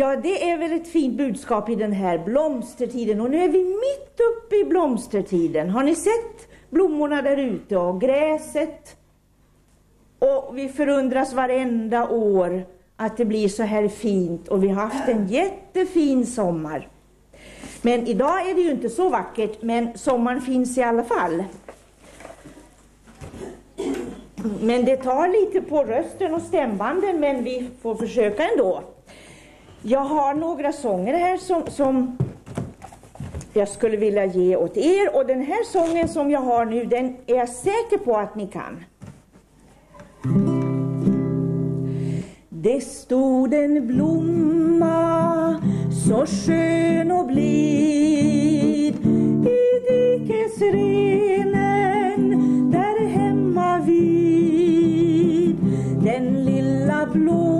Ja, det är väl ett fint budskap i den här blomstertiden. Och nu är vi mitt uppe i blomstertiden. Har ni sett blommorna där ute och gräset? Och vi förundras varenda år att det blir så här fint. Och vi har haft en jättefin sommar. Men idag är det ju inte så vackert, men sommaren finns i alla fall. Men det tar lite på rösten och stämbanden, men vi får försöka ändå. Jag har några sånger här som, som jag skulle vilja ge åt er. Och den här sången som jag har nu, den är jag säker på att ni kan. Det stod en blomma så skön och blid i dikesrenen där hemma vid. Den lilla blomman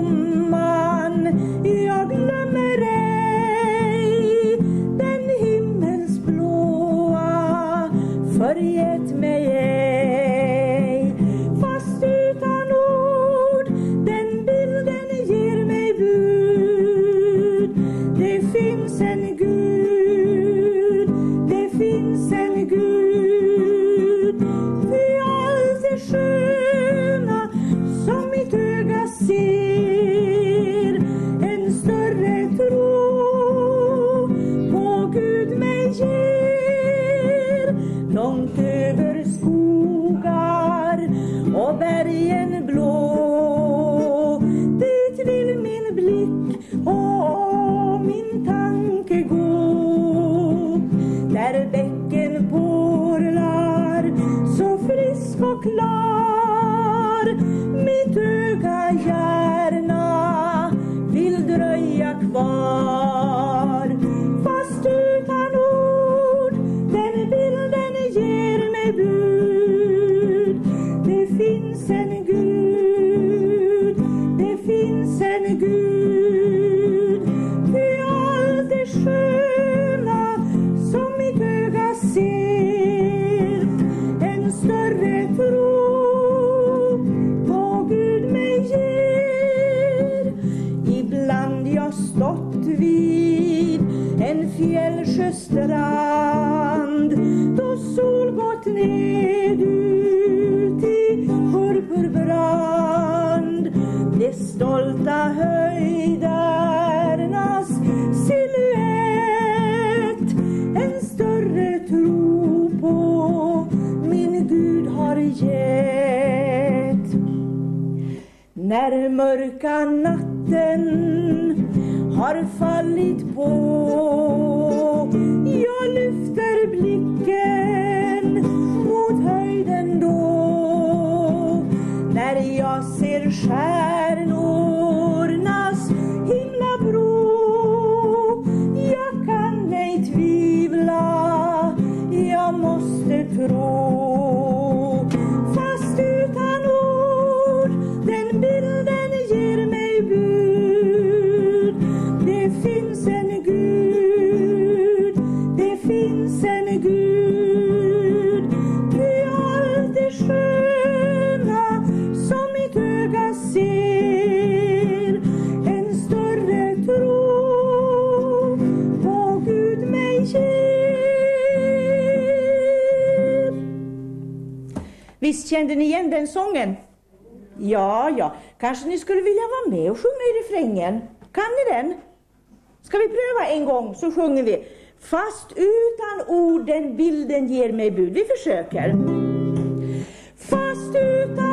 mörka natten har fallit på. Jag lyfter blicken mot höjden då. När jag ser stjärnornas himlabrå jag kan ej tvivla jag måste tro. Kände ni igen den sången? Ja, ja. Kanske ni skulle vilja vara med och sjunga i refrängen? Kan ni den? Ska vi pröva en gång så sjunger vi. Fast utan ord den bilden ger mig bud. Vi försöker. Fast utan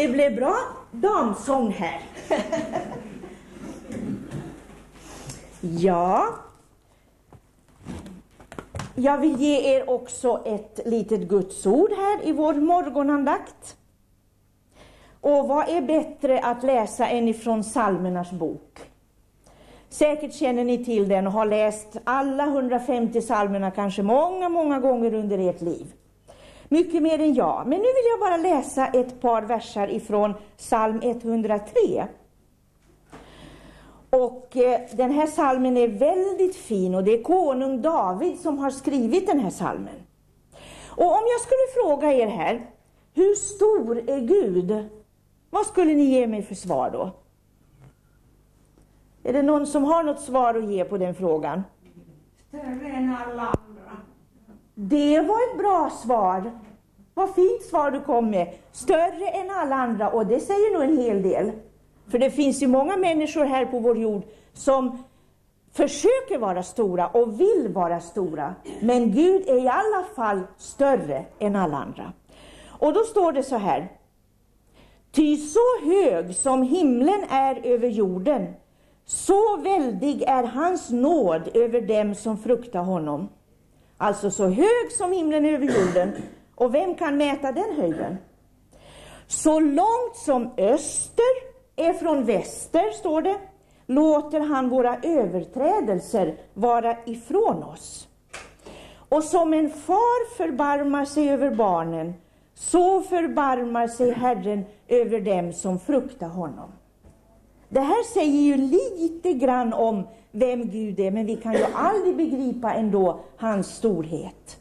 Det blev bra damsång här. ja. Jag vill ge er också ett litet gudsord här i vår morgonandakt. Och vad är bättre att läsa än ifrån psalmernas bok? Säkert känner ni till den och har läst alla 150 psalmerna kanske många, många gånger under ert liv. Mycket mer än jag. Men nu vill jag bara läsa ett par verser ifrån psalm 103. Och eh, den här salmen är väldigt fin och det är konung David som har skrivit den här salmen. Och om jag skulle fråga er här, hur stor är Gud? Vad skulle ni ge mig för svar då? Är det någon som har något svar att ge på den frågan? Större än alla. Det var ett bra svar. Vad fint svar du kom med. Större än alla andra, och det säger nog en hel del. För det finns ju många människor här på vår jord som försöker vara stora och vill vara stora. Men Gud är i alla fall större än alla andra. Och då står det så här. Ty så hög som himlen är över jorden, så väldig är hans nåd över dem som fruktar honom. Alltså så hög som himlen över jorden. Och vem kan mäta den höjden? Så långt som öster är från väster, står det, låter han våra överträdelser vara ifrån oss. Och som en far förbarmar sig över barnen, så förbarmar sig Herren över dem som fruktar honom. Det här säger ju lite grann om vem Gud är, men vi kan ju aldrig begripa ändå hans storhet.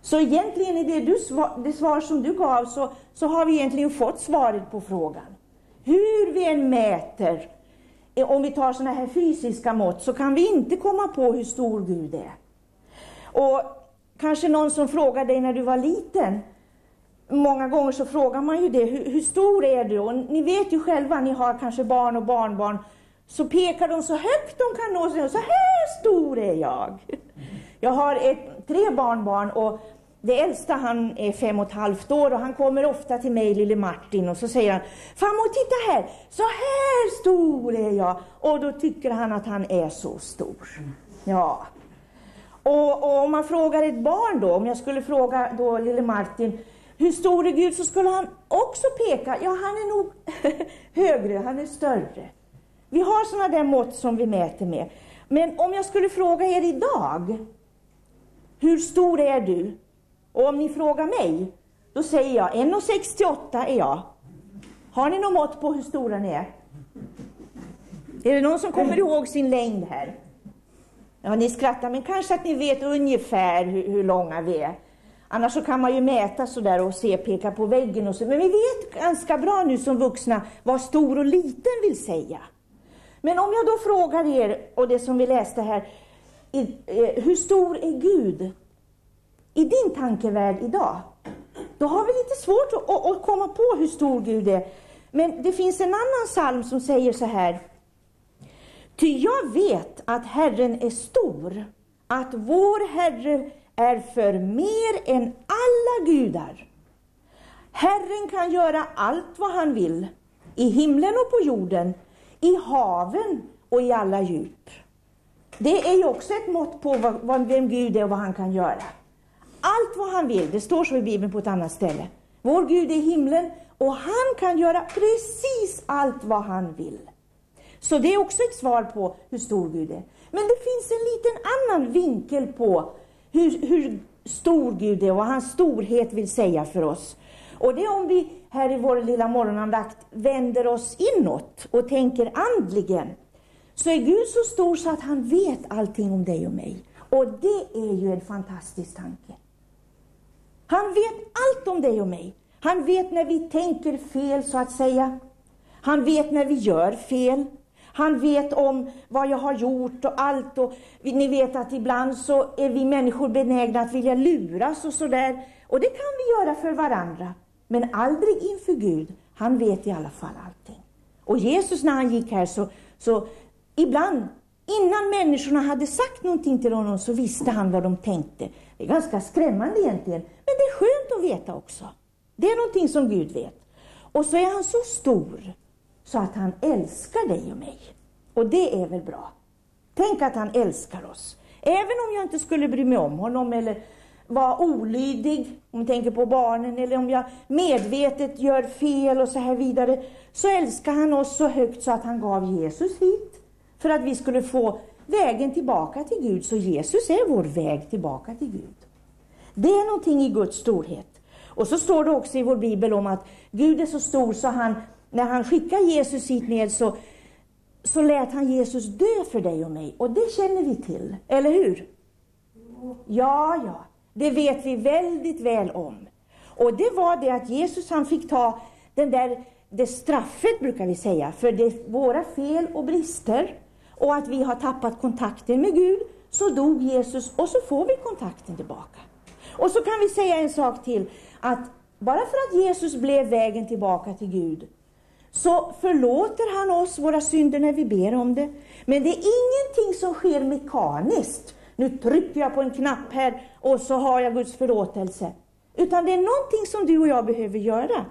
Så egentligen i det, du, det svar som du gav så, så har vi egentligen fått svaret på frågan. Hur vi än mäter, eh, om vi tar sådana här fysiska mått, så kan vi inte komma på hur stor Gud är. Och kanske någon som frågade dig när du var liten, många gånger så frågar man ju det, hur, hur, stor är du? Och ni vet ju själva, ni har kanske barn och barnbarn, så pekar de så högt de kan nå, så här stor är jag. Jag har ett, tre barnbarn och det äldsta han är fem och ett halvt år och han kommer ofta till mig, lille Martin, och så säger han Farmor, titta här! Så här stor är jag! Och då tycker han att han är så stor. Ja. Och, och om man frågar ett barn då, om jag skulle fråga då lille Martin hur stor är Gud, så skulle han också peka, ja han är nog högre, han är större. Vi har sådana där mått som vi mäter med. Men om jag skulle fråga er idag, hur stor är du? Och om ni frågar mig, då säger jag 1,68 är jag. Har ni något mått på hur stora ni är? Är det någon som kommer ihåg sin längd här? Ja, ni skrattar, men kanske att ni vet ungefär hur, hur långa vi är. Annars så kan man ju mäta sådär och se, peka på väggen och så. Men vi vet ganska bra nu som vuxna vad stor och liten vill säga. Men om jag då frågar er, och det som vi läste här, eh, hur stor är Gud? i din tankevärld idag, då har vi lite svårt att, att, att, komma på hur stor Gud är. Men det finns en annan psalm som säger så här. Ty jag vet att Herren är stor, att vår Herre är för mer än alla gudar. Herren kan göra allt vad han vill, i himlen och på jorden, i haven och i alla djup. Det är ju också ett mått på vad, vad, vem Gud är och vad han kan göra allt vad han vill. Det står så i Bibeln på ett annat ställe. Vår Gud är i himlen och han kan göra precis allt vad han vill. Så det är också ett svar på hur stor Gud är. Men det finns en liten annan vinkel på hur, hur stor Gud är och vad hans storhet vill säga för oss. Och det är om vi här i vår lilla morgonandakt vänder oss inåt och tänker andligen. Så är Gud så stor så att han vet allting om dig och mig. Och det är ju en fantastisk tanke. Han vet allt om dig och mig. Han vet när vi tänker fel, så att säga. Han vet när vi gör fel. Han vet om vad jag har gjort och allt. Och ni vet att ibland så är vi människor benägna att vilja luras och sådär. Och det kan vi göra för varandra. Men aldrig inför Gud. Han vet i alla fall allting. Och Jesus när han gick här så, så ibland, innan människorna hade sagt någonting till honom, så visste han vad de tänkte. Det är ganska skrämmande egentligen. Men det är skönt att veta också. Det är någonting som Gud vet. Och så är han så stor så att han älskar dig och mig. Och det är väl bra? Tänk att han älskar oss. Även om jag inte skulle bry mig om honom eller vara olydig, om jag tänker på barnen, eller om jag medvetet gör fel och så här vidare, så älskar han oss så högt så att han gav Jesus hit för att vi skulle få vägen tillbaka till Gud. Så Jesus är vår väg tillbaka till Gud. Det är någonting i Guds storhet. Och så står det också i vår bibel om att Gud är så stor så han, när han skickar Jesus hit ned så, så lät han Jesus dö för dig och mig. Och det känner vi till, eller hur? Ja, ja, det vet vi väldigt väl om. Och det var det att Jesus han fick ta den där, det straffet brukar vi säga, för det, våra fel och brister och att vi har tappat kontakten med Gud, så dog Jesus och så får vi kontakten tillbaka. Och så kan vi säga en sak till, att bara för att Jesus blev vägen tillbaka till Gud, så förlåter han oss våra synder när vi ber om det. Men det är ingenting som sker mekaniskt. Nu trycker jag på en knapp här och så har jag Guds förlåtelse. Utan det är någonting som du och jag behöver göra.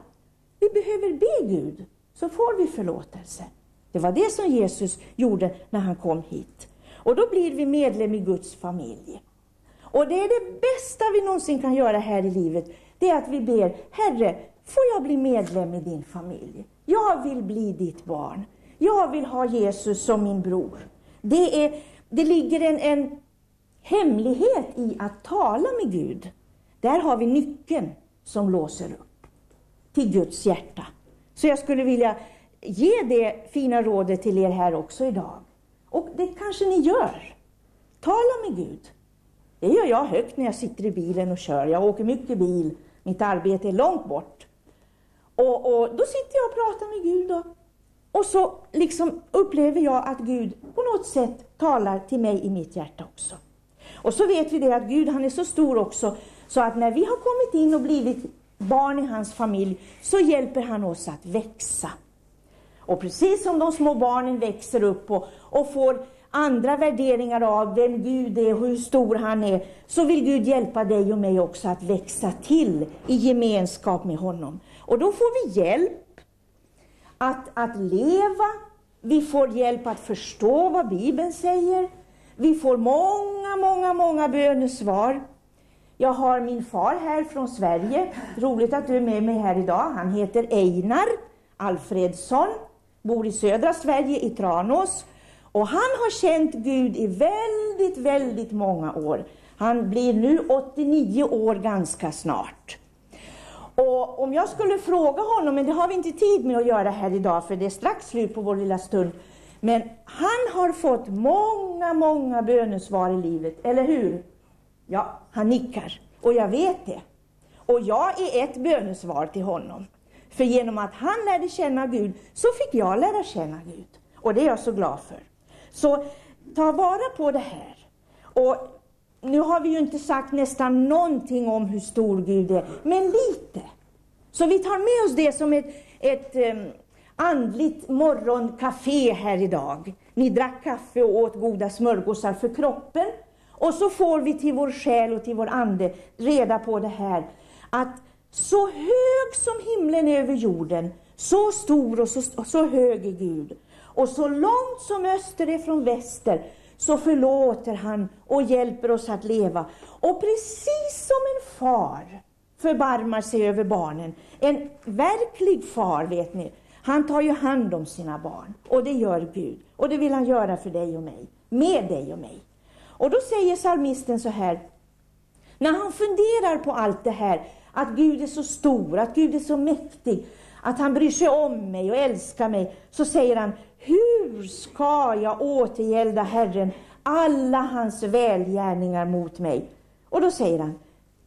Vi behöver be Gud, så får vi förlåtelse. Det var det som Jesus gjorde när han kom hit. Och då blir vi medlem i Guds familj. Och det är det bästa vi någonsin kan göra här i livet. Det är att vi ber, Herre, får jag bli medlem i din familj? Jag vill bli ditt barn. Jag vill ha Jesus som min bror. Det, är, det ligger en, en hemlighet i att tala med Gud. Där har vi nyckeln som låser upp till Guds hjärta. Så jag skulle vilja ge det fina rådet till er här också idag. Och det kanske ni gör. Tala med Gud. Det gör jag högt när jag sitter i bilen och kör. Jag åker mycket bil. Mitt arbete är långt bort. Och, och då sitter jag och pratar med Gud. Och, och så liksom upplever jag att Gud på något sätt talar till mig i mitt hjärta också. Och så vet vi det att Gud han är så stor också, så att när vi har kommit in och blivit barn i hans familj, så hjälper han oss att växa. Och precis som de små barnen växer upp och, och får andra värderingar av vem Gud är och hur stor han är, så vill Gud hjälpa dig och mig också att växa till i gemenskap med honom. Och då får vi hjälp att, att leva, vi får hjälp att förstå vad Bibeln säger, vi får många, många, många bönesvar. Jag har min far här från Sverige. Roligt att du är med mig här idag. Han heter Einar Alfredsson, bor i södra Sverige, i Tranås. Och han har känt Gud i väldigt, väldigt många år. Han blir nu 89 år ganska snart. Och om jag skulle fråga honom, men det har vi inte tid med att göra här idag, för det är strax slut på vår lilla stund. Men han har fått många, många bönesvar i livet, eller hur? Ja, han nickar. Och jag vet det. Och jag är ett bönesvar till honom. För genom att han lärde känna Gud, så fick jag lära känna Gud. Och det är jag så glad för. Så ta vara på det här. Och nu har vi ju inte sagt nästan någonting om hur stor Gud är, men lite. Så vi tar med oss det som ett, ett um, andligt morgonkafé här idag. Ni drack kaffe och åt goda smörgåsar för kroppen. Och så får vi till vår själ och till vår ande reda på det här, att så hög som himlen är över jorden, så stor och så, så hög är Gud. Och så långt som öster är från väster, så förlåter han och hjälper oss att leva. Och precis som en far förbarmar sig över barnen, en verklig far vet ni, han tar ju hand om sina barn. Och det gör Gud. Och det vill han göra för dig och mig. Med dig och mig. Och då säger psalmisten så här, när han funderar på allt det här, att Gud är så stor, att Gud är så mäktig, att han bryr sig om mig och älskar mig, så säger han, hur ska jag återgälda Herren alla hans välgärningar mot mig? Och då säger han,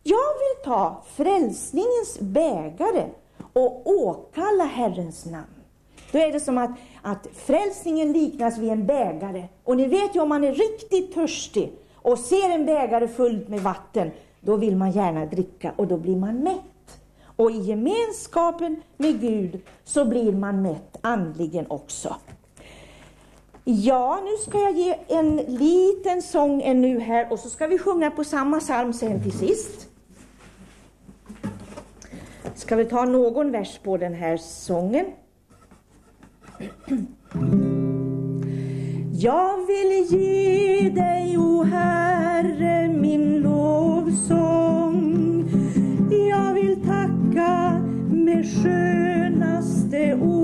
jag vill ta frälsningens bägare och åkalla Herrens namn. Då är det som att, att frälsningen liknas vid en bägare. Och ni vet ju om man är riktigt törstig och ser en bägare fullt med vatten, då vill man gärna dricka och då blir man mätt. Och i gemenskapen med Gud så blir man mätt andligen också. Ja, nu ska jag ge en liten sång ännu här och så ska vi sjunga på samma psalm sen till sist. Ska vi ta någon vers på den här sången? Jag vill ge dig, o Herre, min lovsång. Jag vill tacka med skönaste ord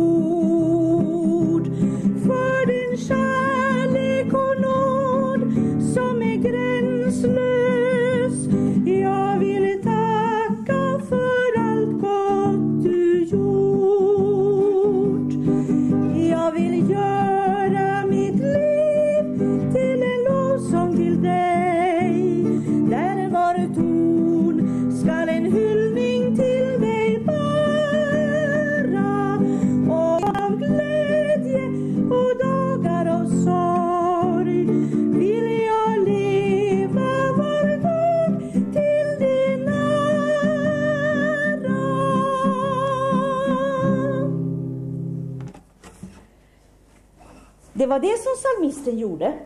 psalmisten gjorde.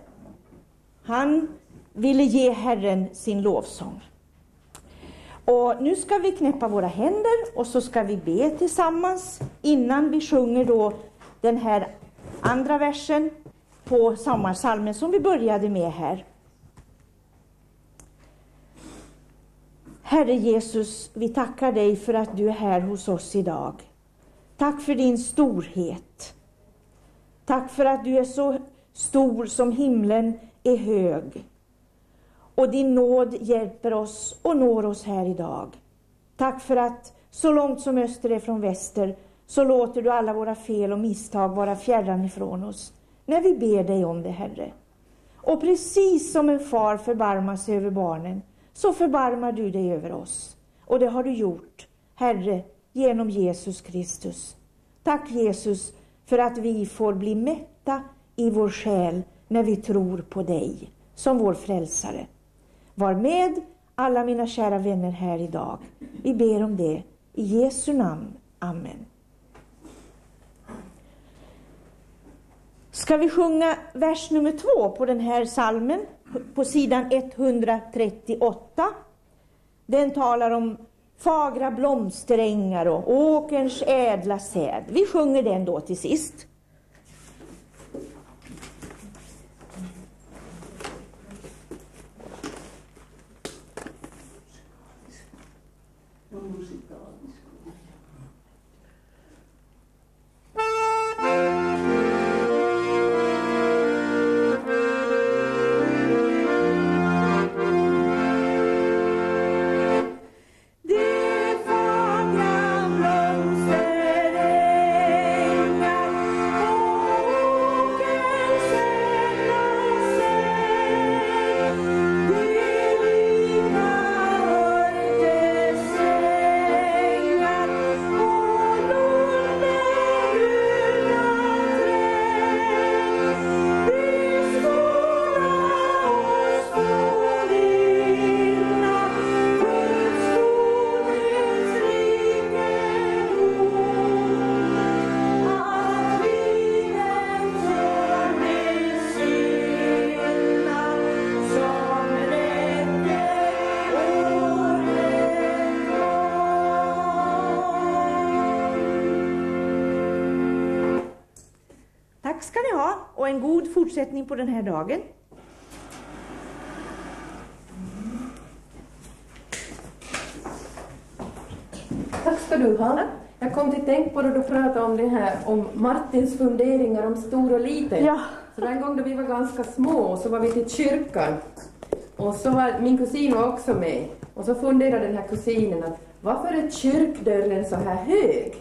Han ville ge Herren sin lovsång. Och nu ska vi knäppa våra händer och så ska vi be tillsammans innan vi sjunger då den här andra versen på sommarsalmen som vi började med här. Herre Jesus, vi tackar dig för att du är här hos oss idag. Tack för din storhet. Tack för att du är så stor som himlen är hög. Och din nåd hjälper oss och når oss här idag. Tack för att så långt som öster är från väster så låter du alla våra fel och misstag vara fjärran ifrån oss när vi ber dig om det, Herre. Och precis som en far förbarmar sig över barnen så förbarmar du dig över oss. Och det har du gjort, Herre, genom Jesus Kristus. Tack Jesus för att vi får bli mätta i vår själ när vi tror på dig som vår frälsare. Var med alla mina kära vänner här idag. Vi ber om det i Jesu namn. Amen. Ska vi sjunga vers nummer två på den här salmen på sidan 138. Den talar om fagra blomsterängar och åkerns ädla säd. Vi sjunger den då till sist. Det fortsättning på den här dagen. Tack ska du ha. Jag kom till tänk på det du pratade om det här om Martins funderingar om stor och liten. Ja. Så en gång då vi var ganska små så var vi till kyrkan och så var min kusin var också med och så funderade den här kusinen att varför är kyrkdörren så här hög?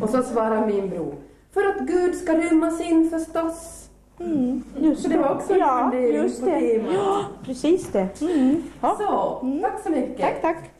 Och så svarade min bror för att Gud ska rymmas in förstås. Mm, just Så det var också en ja, fundering just på det. temat. Ja, precis det. Mm. Ja. Så, tack så mycket. Tack, tack.